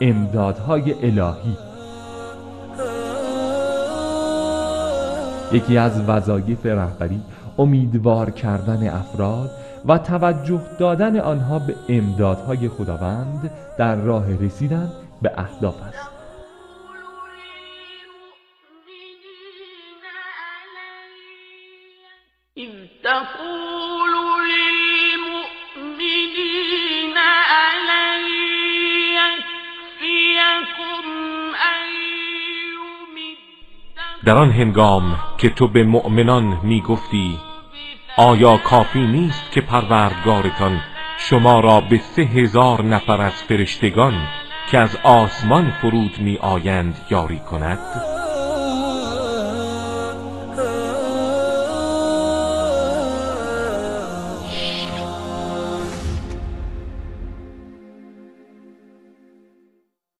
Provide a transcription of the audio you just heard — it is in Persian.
امدادهای الهی. یکی از وظایف رهبری امیدوار کردن افراد و توجه دادن آنها به امدادهای خداوند در راه رسیدن به اهداف است. در آن هنگام که تو به مؤمنان می گفتی آیا کافی نیست که پروردگارتان شما را به سه هزار نفر از فرشتگان که از آسمان فرود می آیند یاری کند؟